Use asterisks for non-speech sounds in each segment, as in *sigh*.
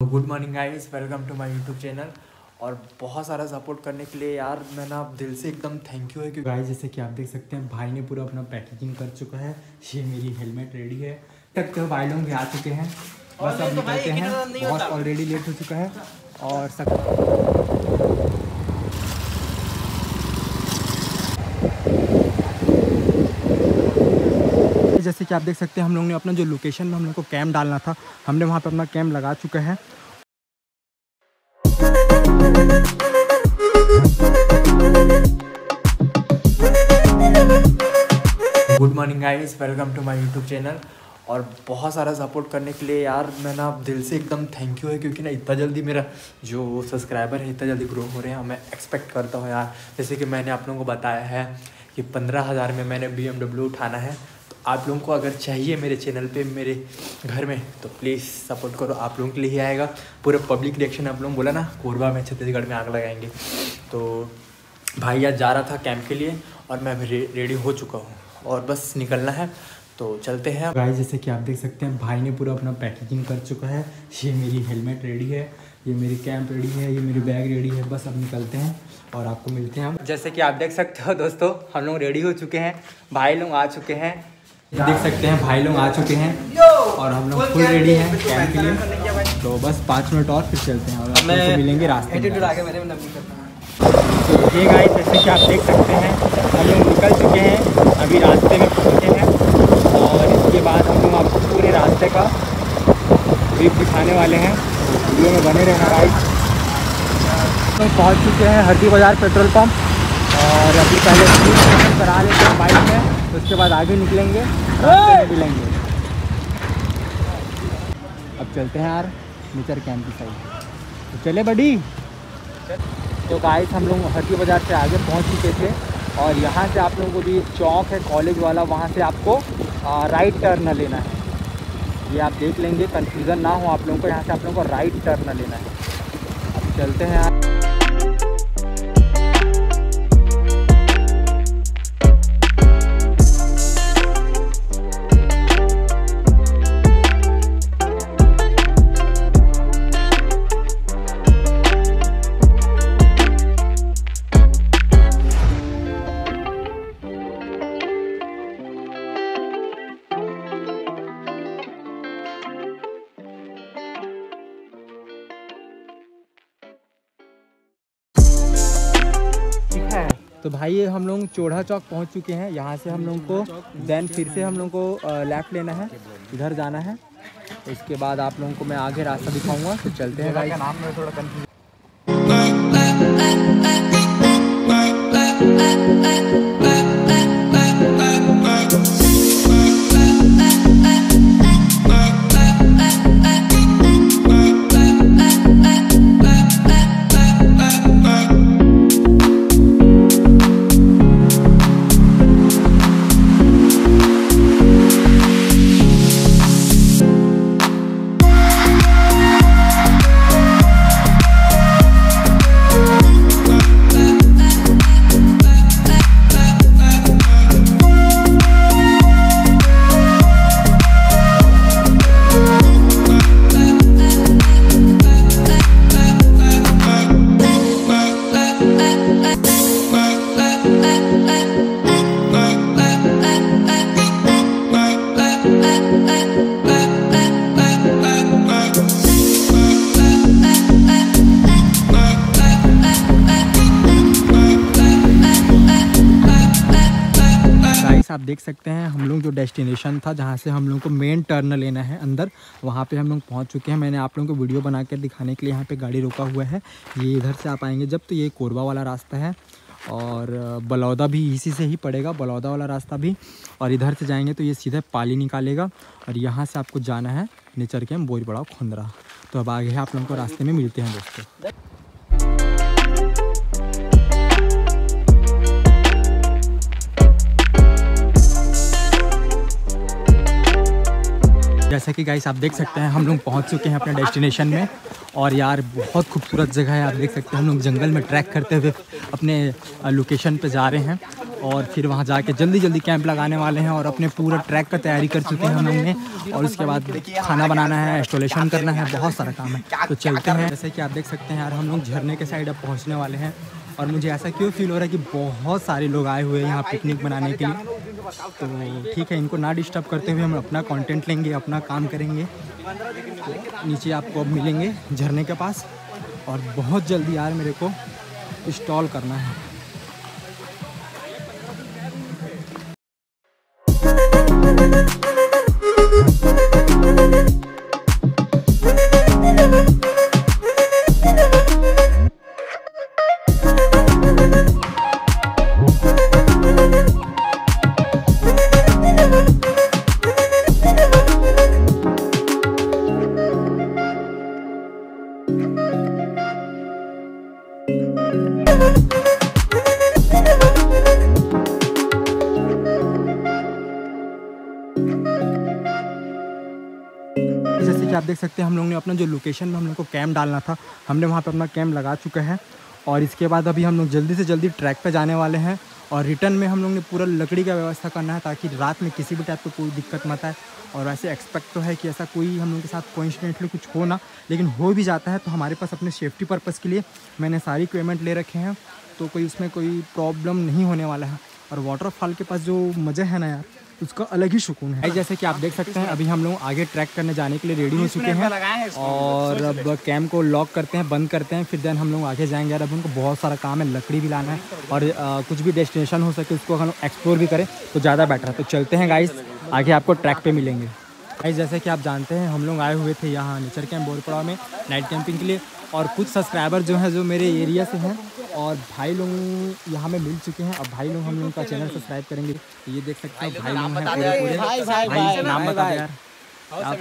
Good morning guys welcome to my YouTube channel. और बहुत सारा सपोर्ट करने के लिए यार मैं ना दिल से एकदम थैंक यू है कि गाइस जैसे कि आप देख सकते हैं भाई ने पूरा अपना पैकेजिंग कर चुका है। ये मेरी हेलमेट रेडी है। तक तो भाई लोग भी आ चुके हैं। बस अब निकलते हैं बहुत ऑलरेडी लेट हो चुका है। और सक जैसे कि आप देख सकते हैं, हम लोग ने अपना जो लोकेशन में हम लोग को कैम्प डालना था, हमने वहाँ पे अपना कैम्प लगा चुके हैं। Good morning guys welcome to my YouTube channel और बहुत सारा सपोर्ट करने के लिए यार, मैं ना दिल से एकदम थैंक यू है, क्योंकि ना इतना जल्दी मेरा जो सब्सक्राइबर है, इतना जल्दी ग्रो हो रहे हैं मैं एक्सपेक्ट करता हूँ यार। जैसे कि मैंने आप लोगों को बताया है कि पंद्रह हज़ार में मैंने बी उठाना है। आप लोगों को अगर चाहिए मेरे चैनल पे, मेरे घर में तो प्लीज़ सपोर्ट करो। आप लोगों के लिए ही आएगा। पूरा पब्लिक रिएक्शन आप लोगों बोला ना, कोरबा में छत्तीसगढ़ में आग लगाएँगे। तो भाई आज जा रहा था कैंप के लिए और मैं अभी रेडी हो चुका हूँ और बस निकलना है। तो चलते हैं। गाइस जैसे कि आप देख सकते हैं, भाई ने पूरा अपना पैकेजिंग कर चुका है। ये मेरी हेलमेट रेडी है, ये मेरी कैंप रेडी है, ये मेरी बैग रेडी है। बस अब निकलते हैं और आपको मिलते हैं हम। जैसे कि आप देख सकते हो दोस्तों, हम लोग रेडी हो चुके हैं। भाई लोग आ चुके हैं। देख सकते हैं भाई लोग आ चुके हैं और हम लोग फुल रेडी हैं? कैंप के लिए। तो बस पाँच मिनट और फिर चलते हैं और मिलेंगे रास्ते में। तो ये गाइस जैसे कि आप देख सकते हैं हम लोग निकल चुके हैं अभी रास्ते में पहुँचे हैं और इसके बाद हम लोग आपको पूरे रास्ते का ट्रिप दिखाने वाले हैं। वीडियो में बने रहना गाइस हम पहुँच चुके हैं हरदी बाज़ार पेट्रोल पंप और अभी पहले करा लेते हैं बाइक उसके बाद आगे निकलेंगे मिलेंगे अब चलते हैं यार नेचर कैंप की साइड तो चले बड़ी तो गाइस हम लोग हरदी बाज़ार से आगे पहुँच चुके थे और यहाँ से आप लोगों को भी चौक है कॉलेज वाला वहाँ से आपको आ, राइट टर्न लेना है। ये आप देख लेंगे कन्फ्यूज़न ना हो आप लोगों को यहाँ से आप लोगों को राइट टर्न लेना है। अब चलते हैं यार। तो भाई ये हम लोग चोढ़ा चौक पहुँच चुके हैं। यहाँ से हम लोग को देन फिर से हम लोग को लेफ़्ट लेना है, इधर जाना है। उसके बाद आप लोगों को मैं आगे रास्ता दिखाऊँगा तो चलते हैं भाई नाम में थोड़ा कंफ्यूज गाइस आप देख सकते हैं, हम लोग जो डेस्टिनेशन था, जहाँ से हम लोग को मेन टर्न लेना है अंदर, वहाँ पे हम लोग पहुँच चुके हैं। मैंने आप लोगों को वीडियो बना कर दिखाने के लिए यहाँ पे गाड़ी रोका हुआ है। ये इधर से आप आएँगे जब तो ये कोरबा वाला रास्ता है और बलौदा भी इसी से ही पड़ेगा, बलौदा वाला रास्ता भी। और इधर से जाएँगे तो ये सीधे पाली निकालेगा और यहाँ से आपको जाना है नेचर के बोरी बड़ा खुंदरा। तो अब आगे आप लोगों को रास्ते में मिलते हैं दोस्तों। जैसा कि गाइस आप देख सकते हैं, हम लोग पहुँच चुके हैं अपने डेस्टिनेशन में। और यार, बहुत खूबसूरत जगह है, आप देख सकते हैं, हम लोग जंगल में ट्रैक करते हुए अपने लोकेशन पे जा रहे हैं। और फिर वहाँ जाके जल्दी जल्दी कैंप लगाने वाले हैं और अपने पूरा ट्रैक का तैयारी कर चुके हैं हम लोग ने। और उसके बाद खाना बनाना है इंस्टॉलेशन करना है, बहुत सारा काम है। तो चलते हैं। जैसे कि आप देख सकते हैं यार, हम लोग झरने के साइड अब पहुँचने वाले हैं। और मुझे ऐसा क्यों फील हो रहा है कि बहुत सारे लोग आए हुए हैं यहाँ पिकनिक बनाने के लिए? तो ठीक है, इनको ना डिस्टर्ब करते हुए हम अपना कंटेंट लेंगे, अपना काम करेंगे। तो नीचे आपको अब मिलेंगे झरने के पास। और बहुत जल्दी यार मेरे को इंस्टॉल करना है। देख सकते हैं, हम लोग ने अपना जो लोकेशन में हम लोग को कैम्प डालना था, हमने वहाँ पर अपना कैंप लगा चुके हैं। और इसके बाद अभी हम लोग जल्दी से जल्दी ट्रैक पर जाने वाले हैं और रिटर्न में हम लोग ने पूरा लकड़ी का व्यवस्था करना है ताकि रात में किसी भी टाइप की कोई दिक्कत मत आए। और वैसे एक्सपेक्ट तो है कि ऐसा कोई हम लोग के साथ कोइंसिडेंटली कुछ हो ना, लेकिन हो भी जाता है तो हमारे पास अपने सेफ्टी पर्पज़ के लिए मैंने सारी इक्विपमेंट ले रखे हैं तो कोई उसमें कोई प्रॉब्लम नहीं होने वाला है। और वाटरफॉल के पास जो मज़े है ना यार उसका अलग ही सुकून है। जैसे कि आप देख सकते हैं अभी हम लोग आगे ट्रैक करने जाने के लिए रेडी हो चुके हैं और अब कैंप को लॉक करते हैं बंद करते हैं फिर देन हम लोग आगे जाएँगे यार अब उनको बहुत सारा काम है लकड़ी भी लाना है और आ, कुछ भी डेस्टिनेशन हो सके उसको हम एक्सप्लोर भी करें तो ज़्यादा बेटर है। तो चलते हैं गाइस आगे आपको ट्रैक पे मिलेंगे। गाइस जैसे कि आप जानते हैं हम लोग आए हुए थे यहाँ नेचर कैंप बोरपड़ा में नाइट कैंपिंग के लिए और कुछ सब्सक्राइबर जो हैं जो मेरे एरिया से हैं और भाई लोग यहाँ में मिल चुके हैं। अब भाई लोग हम लोग का चैनल सब्सक्राइब करेंगे। ये देख सकते हैं भाई लोग हैं पूरे पूरे। भाई नाम बता यार।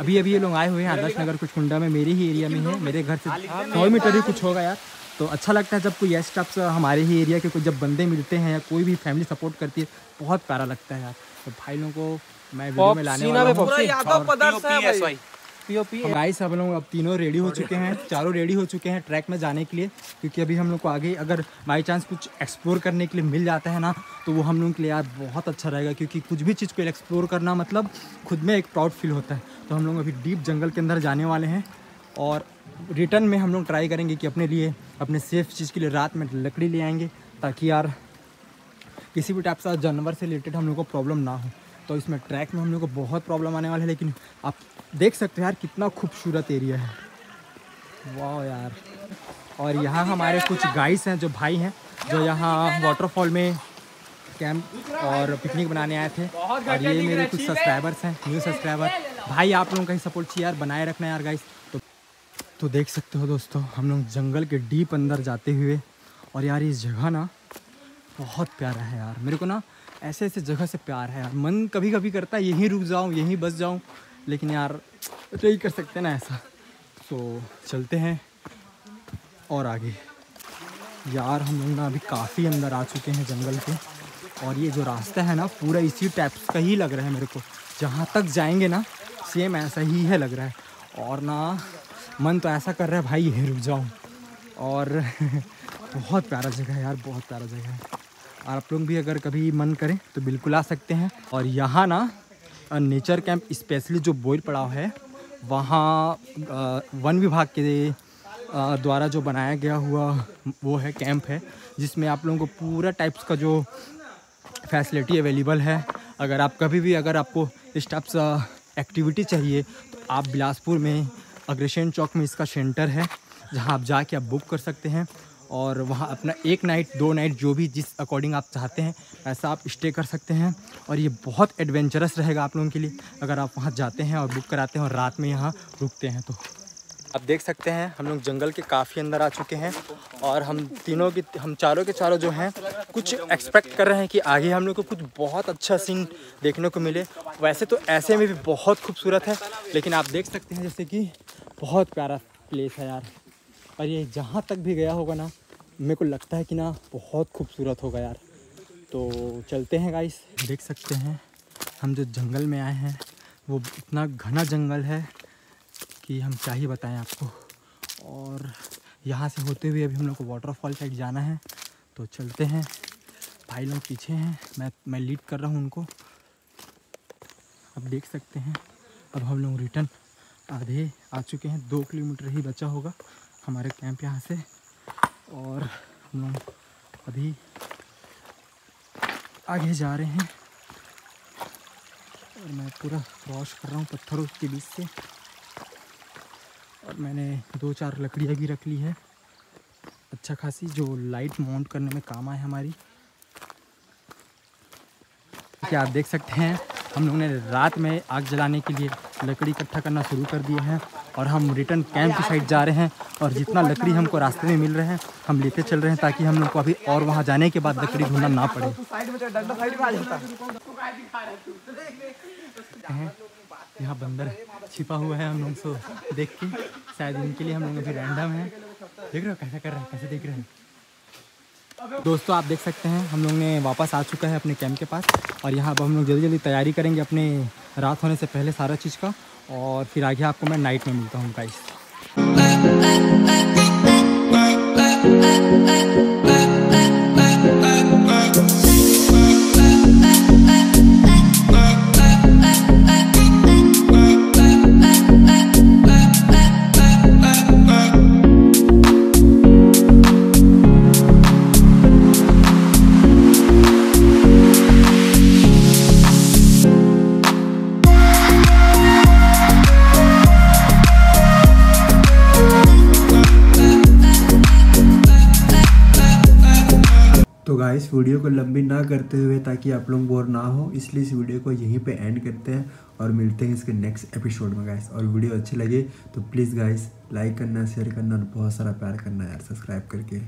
अभी अभी ये लोग आए हुए हैं आदर्श नगर कुछ कुंडा में मेरे ही एरिया में है। मेरे घर से सौ मीटर ही कुछ होगा यार। तो अच्छा लगता है जब कोई ऐसे स्टाफ हमारे ही एरिया के कोई जब बंदे मिलते हैं या कोई भी फैमिली सपोर्ट करती है बहुत प्यारा लगता है यार। तो भाई लोगों को मैं वीडियो में लाने वाला हूँ। गाइस हम लोग अब तीनों रेडी हो चुके हैं, चारों रेडी हो चुके हैं ट्रैक में जाने के लिए, क्योंकि अभी हम लोग को आगे अगर बाई चांस कुछ एक्सप्लोर करने के लिए मिल जाता है ना तो वो हम लोग के लिए यार बहुत अच्छा रहेगा, क्योंकि कुछ भी चीज़ को एक्सप्लोर करना मतलब खुद में एक प्राउड फील होता है। तो हम लोग अभी डीप जंगल के अंदर जाने वाले हैं और रिटर्न में हम लोग ट्राई करेंगे कि अपने लिए, अपने सेफ़ चीज़ के लिए रात में लकड़ी ले आएँगे, ताकि यार किसी भी टाइप से जानवर से रिलेटेड हम लोग को प्रॉब्लम ना हो। तो इसमें ट्रैक में हम लोग को बहुत प्रॉब्लम आने वाला है लेकिन आप देख सकते हो यार कितना खूबसूरत एरिया है। वाह यार। और यहाँ हमारे कुछ गाइस हैं जो भाई हैं जो यहाँ वाटरफॉल में कैंप और पिकनिक बनाने आए थे। और ये मेरे कुछ सब्सक्राइबर्स हैं? न्यू सब्सक्राइबर भाई आप लोगों का ही सपोर्ट चाहिए यार बनाए रखना यार गाइस तो तो देख सकते हो दोस्तों हम लोग जंगल के डीप अंदर जाते हुए और यार इस जगह ना बहुत प्यारा है यार। मेरे को ना ऐसे ऐसे जगह से प्यार है यार। मन कभी कभी करता है, यहीं रुक जाऊँ, यहीं बस जाऊँ, लेकिन यार नहीं कर सकते ना ऐसा। तो चलते हैं और आगे। यार, हम लोग ना अभी काफ़ी अंदर आ चुके हैं जंगल के, और ये जो रास्ता है ना, पूरा इसी टाइप का ही लग रहा है मेरे को। जहाँ तक जाएँगे ना सेम ऐसा ही है लग रहा है। और ना, मन तो ऐसा कर रहा है, भाई, यहीं रुक जाऊँ। और *laughs* बहुत प्यारा जगह है यार, बहुत प्यारा जगह है। और आप लोग भी अगर कभी मन करें तो बिल्कुल आ सकते हैं। और यहाँ ना नेचर कैंप स्पेशली जो बोइल पड़ाव है, वहाँ वन विभाग के द्वारा जो बनाया गया हुआ वो है कैंप है, जिसमें आप लोगों को पूरा टाइप्स का जो फैसिलिटी अवेलेबल है। अगर आप कभी भी, अगर आपको इस टाइप्स एक्टिविटी चाहिए तो आप बिलासपुर में अग्रेशन चौक में इसका सेंटर है, जहाँ आप जाके आप बुक कर सकते हैं। और वहाँ अपना एक नाइट दो नाइट जो भी जिस अकॉर्डिंग आप चाहते हैं, ऐसा आप स्टे कर सकते हैं। और ये बहुत एडवेंचरस रहेगा आप लोगों के लिए। अगर आप वहाँ जाते हैं और बुक कराते हैं और रात में यहाँ रुकते हैं तो। आप देख सकते हैं, हम लोग जंगल के काफ़ी अंदर आ चुके हैं और हम तीनों की, हम चारों के चारों जो हैं, कुछ एक्सपेक्ट कर रहे हैं कि आगे हम लोग को कुछ बहुत अच्छा सीन देखने को मिले। वैसे तो ऐसे में भी बहुत खूबसूरत है, लेकिन आप देख सकते हैं जैसे कि बहुत प्यारा प्लेस है यार। और ये जहाँ तक भी गया होगा ना, मेरे को लगता है कि ना बहुत खूबसूरत होगा यार। तो चलते हैं गाइस देख सकते हैं, हम जो जंगल में आए हैं, वो इतना घना जंगल है कि हम क्या ही बताएँ आपको। और यहाँ से होते हुए अभी हम लोग को वाटरफॉल साइड जाना है। तो चलते हैं। भाई लोग पीछे हैं। मैं मैं लीड कर रहा हूँ उनको। अब देख सकते हैं। अब हम लोग रिटर्न आधे आ चुके हैं। दो किलोमीटर ही बचा होगा। हमारे कैंप यहाँ से। और हम लोग अभी आगे जा रहे हैं। और मैं पूरा क्रॉस कर रहा हूँ पत्थरों के बीच से। और मैंने दो चार लकड़ियाँ भी रख ली है। अच्छा खासी जो लाइट माउंट करने में काम आए हमारी। क्या आप देख सकते हैं, हम लोगों ने रात में आग जलाने के लिए लकड़ी इकट्ठा करना शुरू कर दिए हैं। और हम रिटर्न कैंप की साइड जा रहे हैं और जितना लकड़ी हमको रास्ते में मिल रहे हैं, हम लेते चल रहे हैं ताकि हम लोग को अभी और वहाँ जाने के बाद लकड़ी ढूंढना ना पड़े। यहाँ बंदर छिपा हुआ है हम लोग से देख के। शायद इनके लिए हम लोग अभी रैंडम है। देख रहे हो कैसा कर रहे हैं, कैसे देख रहे हैं? दोस्तों, आप देख सकते हैं, हम लोग ने वापस आ चुका है अपने कैंप के पास और यहाँ अब हम लोग जल्दी जल्दी तैयारी करेंगे अपने रात होने से पहले सारा चीज़ का, और फिर आगे आपको मैं नाइट में मिलता हूँ गाइस गाइस वीडियो को लंबी ना करते हुए ताकि आप लोग बोर ना हो, इसलिए इस वीडियो को यहीं पे एंड करते हैं और मिलते हैं इसके नेक्स्ट एपिसोड में गाइस और वीडियो अच्छी लगे तो प्लीज़ गाइस लाइक करना शेयर करना और बहुत सारा प्यार करना यार सब्सक्राइब करके।